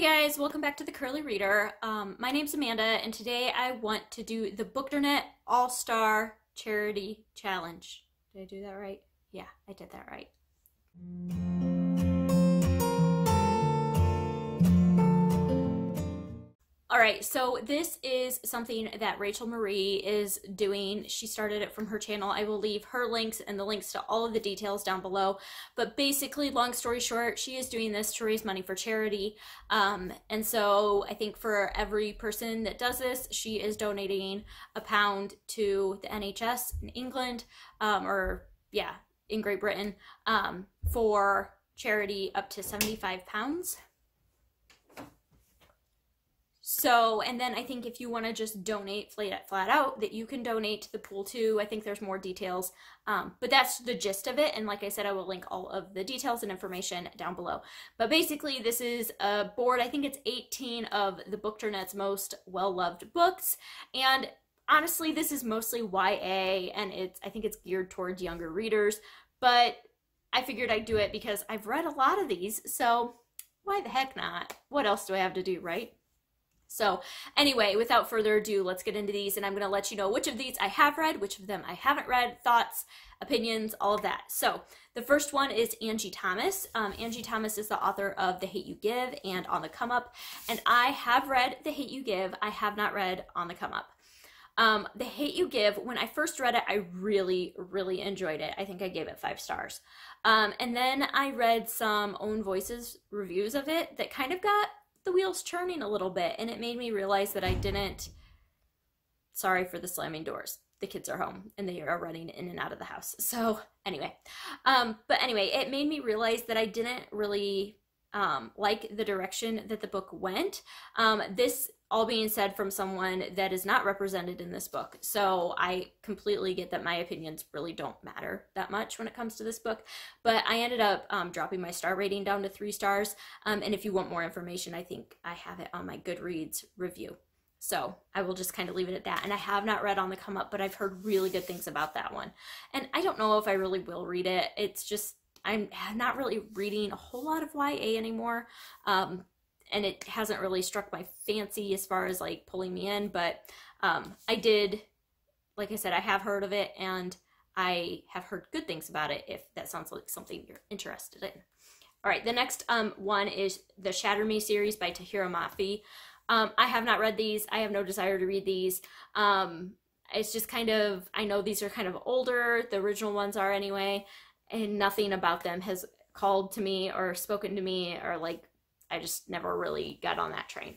Hey guys, welcome back to the Curly Reader. Um, my name's Amanda, and today I want to do the Bookternet All Star Charity Challenge. Did I do that right? Yeah, I did that right. All right, so this is something that Rachael Marie is doing. She started it from her channel. I will leave her links and the links to all of the details down below. But basically, long story short, she is doing this to raise money for charity. Um, and so I think for every person that does this, she is donating a pound to the NHS in England, um, or yeah, in Great Britain, um, for charity up to 75 pounds. So, and then I think if you want to just donate flat, flat out, that you can donate to the pool too. I think there's more details, um, but that's the gist of it. And like I said, I will link all of the details and information down below. But basically, this is a board. I think it's 18 of the Bookternet's most well-loved books. And honestly, this is mostly YA, and it's I think it's geared towards younger readers. But I figured I'd do it because I've read a lot of these, so why the heck not? What else do I have to do, right? So anyway, without further ado, let's get into these and I'm going to let you know which of these I have read, which of them I haven't read, thoughts, opinions, all of that. So the first one is Angie Thomas. Um, Angie Thomas is the author of The Hate You Give and On the Come Up. And I have read The Hate You Give. I have not read On the Come Up. Um, the Hate You Give, when I first read it, I really, really enjoyed it. I think I gave it five stars. Um, and then I read some Own Voices reviews of it that kind of got the wheels churning a little bit and it made me realize that I didn't sorry for the slamming doors. The kids are home and they are running in and out of the house. So anyway um but anyway it made me realize that I didn't really um like the direction that the book went. Um this all being said from someone that is not represented in this book. So I completely get that my opinions really don't matter that much when it comes to this book. But I ended up um, dropping my star rating down to three stars. Um, and if you want more information, I think I have it on my Goodreads review. So I will just kind of leave it at that. And I have not read On the Come Up, but I've heard really good things about that one. And I don't know if I really will read it. It's just, I'm not really reading a whole lot of YA anymore. Um, and it hasn't really struck my fancy as far as like pulling me in, but um, I did, like I said, I have heard of it and I have heard good things about it if that sounds like something you're interested in. All right, the next um, one is the Shatter Me series by Tahereh Mafi. Um, I have not read these. I have no desire to read these. Um, it's just kind of, I know these are kind of older, the original ones are anyway, and nothing about them has called to me or spoken to me or like I just never really got on that train.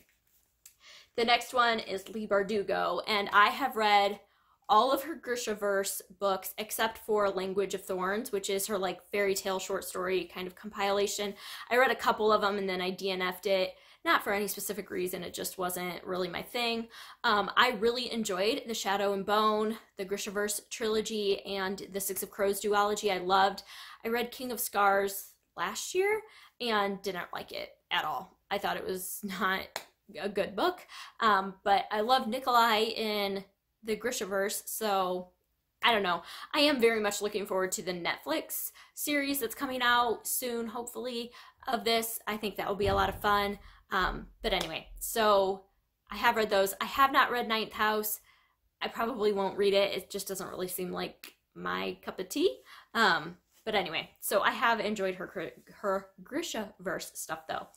The next one is Leigh Bardugo, and I have read all of her Grishaverse books except for Language of Thorns, which is her like fairy tale short story kind of compilation. I read a couple of them and then I DNF'd it. Not for any specific reason, it just wasn't really my thing. Um, I really enjoyed The Shadow and Bone, the Grishaverse trilogy, and the Six of Crows duology. I loved. I read King of Scars last year and didn't like it at all. I thought it was not a good book. Um, but I love Nikolai in the Grishaverse, so I don't know. I am very much looking forward to the Netflix series that's coming out soon, hopefully, of this. I think that will be a lot of fun. Um, but anyway, so I have read those. I have not read Ninth House. I probably won't read it. It just doesn't really seem like my cup of tea. Um, but anyway, so I have enjoyed her her Grishaverse stuff though.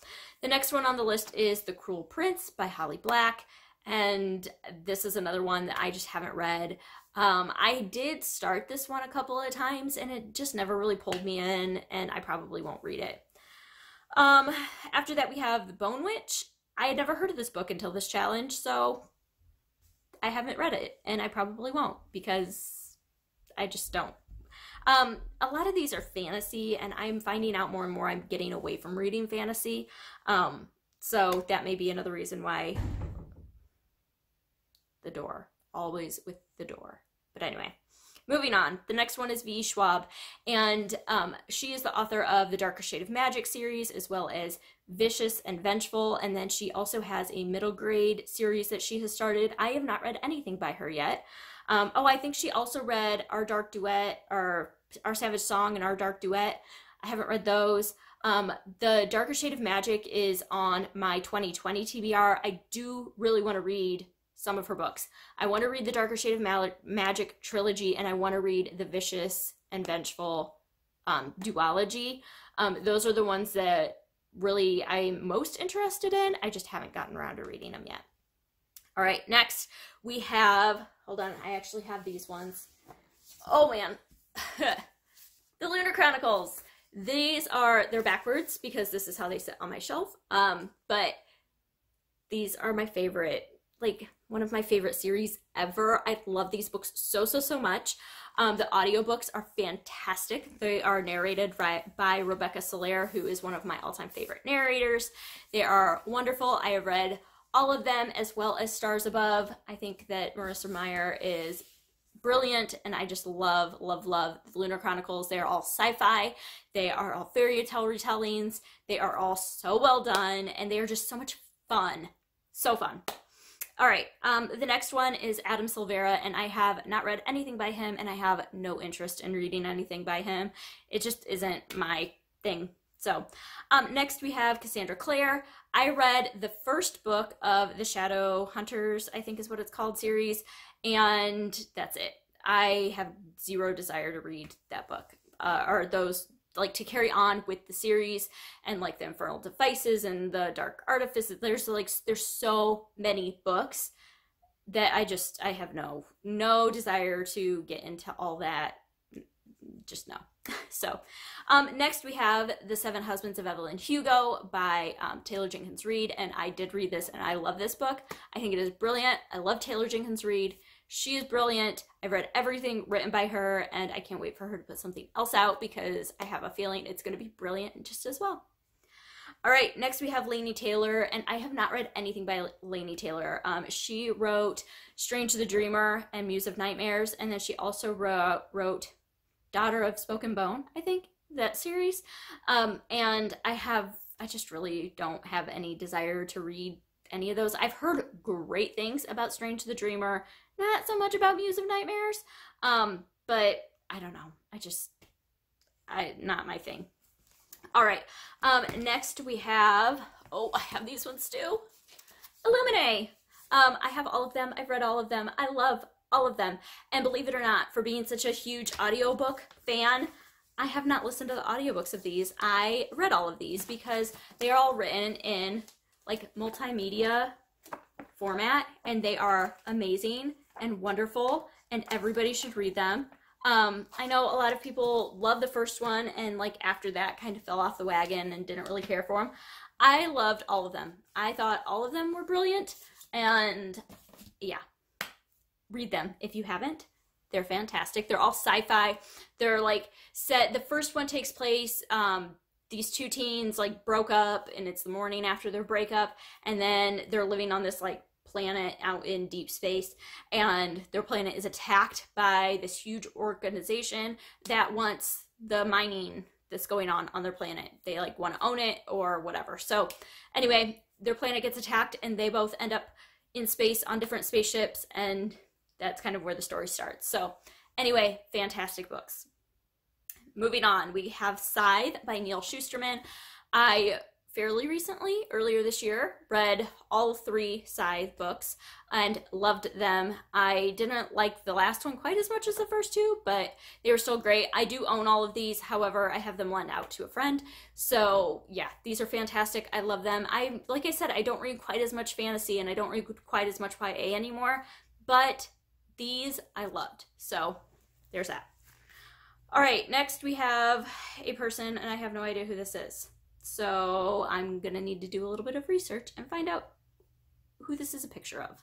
The next one on the list is The Cruel Prince by Holly Black. And this is another one that I just haven't read. Um, I did start this one a couple of times and it just never really pulled me in, and I probably won't read it. Um, after that, we have The Bone Witch. I had never heard of this book until this challenge, so I haven't read it, and I probably won't because I just don't. Um, a lot of these are fantasy, and I'm finding out more and more I'm getting away from reading fantasy. Um, so that may be another reason why the door, always with the door. But anyway, moving on. The next one is V. Schwab, and um, she is the author of the Darker Shade of Magic series, as well as Vicious and Vengeful, and then she also has a middle grade series that she has started. I have not read anything by her yet. Um, oh, I think she also read Our Dark Duet, or our Savage Song and Our Dark Duet. I haven't read those. Um, the Darker Shade of Magic is on my 2020 TBR. I do really want to read some of her books. I want to read the Darker Shade of Ma- Magic trilogy, and I want to read the Vicious and Vengeful um, duology. Um, those are the ones that really I'm most interested in. I just haven't gotten around to reading them yet. All right, next we have, hold on, I actually have these ones. Oh man, the Lunar Chronicles. These are, they're backwards because this is how they sit on my shelf. Um, but these are my favorite, like one of my favorite series ever. I love these books so, so, so much. Um, the audiobooks are fantastic. They are narrated by, by Rebecca Soler, who is one of my all time favorite narrators. They are wonderful. I have read all of them as well as Stars Above. I think that Marissa Meyer is brilliant and I just love, love, love the Lunar Chronicles. They are all sci fi, they are all fairy tale retellings, they are all so well done, and they are just so much fun. So fun. All right, um, the next one is Adam Silvera, and I have not read anything by him, and I have no interest in reading anything by him. It just isn't my thing. So, um, next we have Cassandra Clare. I read the first book of the Shadow Hunters, I think is what it's called, series, and that's it. I have zero desire to read that book uh, or those like to carry on with the series and like the infernal devices and the dark artifices. There's like there's so many books that i just i have no no desire to get into all that just no so um, next we have the seven husbands of evelyn hugo by um, taylor jenkins reid. And i did read this and i love this book. I think it is brilliant. I love taylor jenkins reid she is brilliant. I've read everything written by her, and I can't wait for her to put something else out because I have a feeling it's going to be brilliant just as well. All right, next we have Laini Taylor, and I have not read anything by Laini Taylor. Um, she wrote Strange to the Dreamer and Muse of Nightmares, and then she also wrote, wrote Daughter of Smoke and Bone, I think, that series. Um, and I have, I just really don't have any desire to read any of those. I've heard great things about Strange to the Dreamer not so much about Muse of Nightmares. Um, but I don't know. I just I not my thing. All right. Um, next we have oh, I have these ones too. Illuminae. Um, I have all of them. I've read all of them. I love all of them. And believe it or not, for being such a huge audiobook fan, I have not listened to the audiobooks of these. I read all of these because they are all written in like multimedia format and they are amazing and wonderful, and everybody should read them. Um, I know a lot of people love the first one and like after that kind of fell off the wagon and didn't really care for them. I loved all of them. I thought all of them were brilliant and yeah, read them if you haven't. They're fantastic. They're all sci-fi. They're like set the first one takes place um these two teens like broke up and it's the morning after their breakup and then they're living on this like planet out in deep space and their planet is attacked by this huge organization that wants the mining that's going on on their planet. They like want to own it or whatever. So anyway, their planet gets attacked and they both end up in space on different spaceships and that's kind of where the story starts. So anyway, fantastic books. Moving on, we have Scythe by Neal Shusterman. I fairly recently, earlier this year, read all three Scythe books and loved them. I didn't like the last one quite as much as the first two, but they were still great. I do own all of these, however, I have them lent out to a friend. So, yeah, these are fantastic. I love them. I like I said, I don't read quite as much fantasy and I don't read quite as much YA anymore, but these I loved. So, there's that. All right, next we have a person, and I have no idea who this is. So I'm gonna need to do a little bit of research and find out who this is a picture of.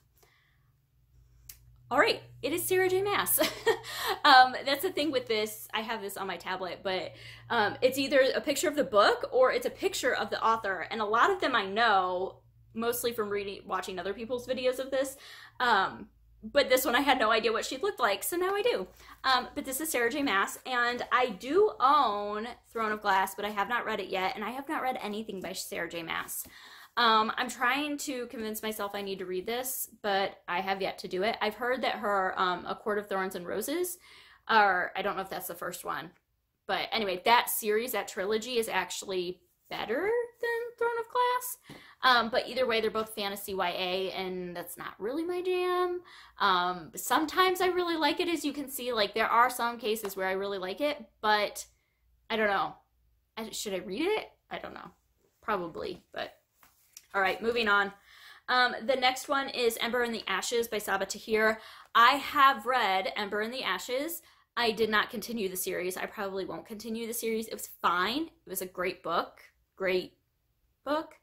All right, it is Sarah J. Maas. um, that's the thing with this. I have this on my tablet, but um, it's either a picture of the book or it's a picture of the author. And a lot of them I know, mostly from reading, watching other people's videos of this. Um, but this one I had no idea what she looked like, so now I do. Um, but this is Sarah J. Maas, and I do own Throne of Glass, but I have not read it yet, and I have not read anything by Sarah J. Maas. Um, I'm trying to convince myself I need to read this, but I have yet to do it. I've heard that her um, A Court of Thorns and Roses, or I don't know if that's the first one, but anyway, that series, that trilogy is actually better than Throne of Glass. Um, but either way, they're both fantasy YA, and that's not really my jam. Um, sometimes I really like it, as you can see. Like, there are some cases where I really like it, but I don't know. I, should I read it? I don't know. Probably, but all right, moving on. Um, the next one is Ember in the Ashes by Sabaa Tahir. I have read Ember in the Ashes. I did not continue the series. I probably won't continue the series. It was fine. It was a great book. Great book.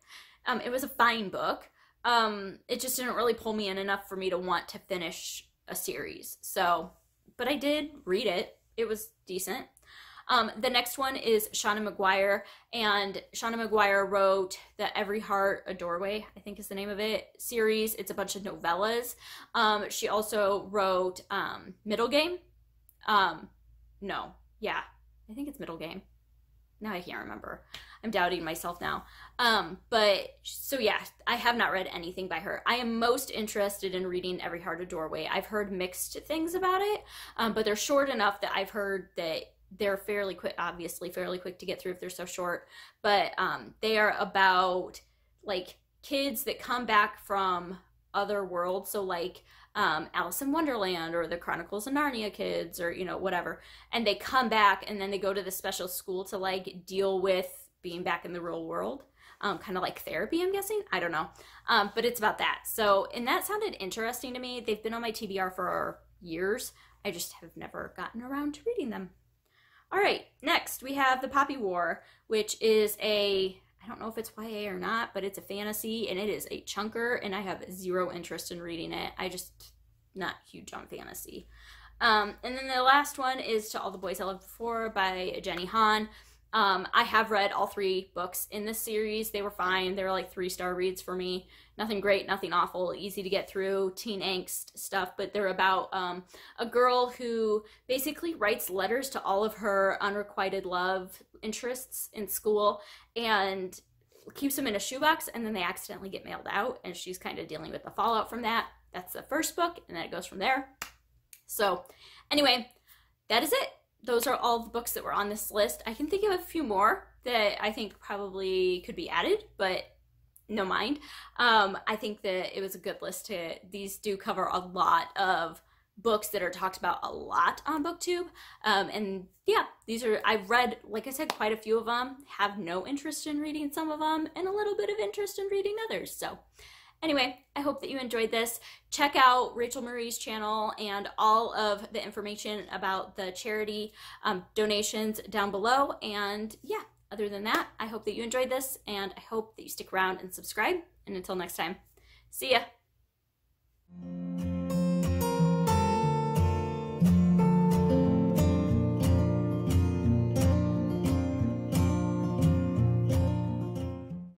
Um, it was a fine book. Um, it just didn't really pull me in enough for me to want to finish a series. So, but I did read it. It was decent. Um, the next one is Seanan McGuire, and Seanan McGuire wrote the Every Heart a Doorway, I think is the name of it, series. It's a bunch of novellas. Um, she also wrote um, Middlegame. Um, no, yeah, I think it's Middlegame. Now I can't remember. I'm doubting myself now. Um, but so yeah, I have not read anything by her. I am most interested in reading Every Heart a Doorway. I've heard mixed things about it, um, but they're short enough that I've heard that they're fairly quick, obviously fairly quick to get through if they're so short. But um, they are about like kids that come back from other worlds. So like um, Alice in Wonderland or the Chronicles of Narnia kids or you know whatever, and they come back and then they go to the special school to like deal with being back in the real world. Um, kind of like therapy, I'm guessing. I don't know. Um, but it's about that. So, and that sounded interesting to me. They've been on my TBR for years. I just have never gotten around to reading them. All right, next we have The Poppy War, which is a I don't know if it's YA or not, but it's a fantasy and it is a chunker, and I have zero interest in reading it. I just not huge on fantasy. Um, and then the last one is To All the Boys I Loved Before by Jenny Han. Um, I have read all three books in this series. They were fine. They were like three star reads for me. Nothing great, nothing awful, easy to get through, teen angst stuff. But they're about um, a girl who basically writes letters to all of her unrequited love interests in school and keeps them in a shoebox, and then they accidentally get mailed out. And she's kind of dealing with the fallout from that. That's the first book, and then it goes from there. So, anyway, that is it those are all the books that were on this list. I can think of a few more that I think probably could be added, but no mind. Um, I think that it was a good list to, these do cover a lot of books that are talked about a lot on booktube um, and yeah these are i've read like i said quite a few of them have no interest in reading some of them and a little bit of interest in reading others so Anyway, I hope that you enjoyed this. Check out Rachael Marie's channel and all of the information about the charity um, donations down below. And yeah, other than that, I hope that you enjoyed this and I hope that you stick around and subscribe. And until next time, see ya.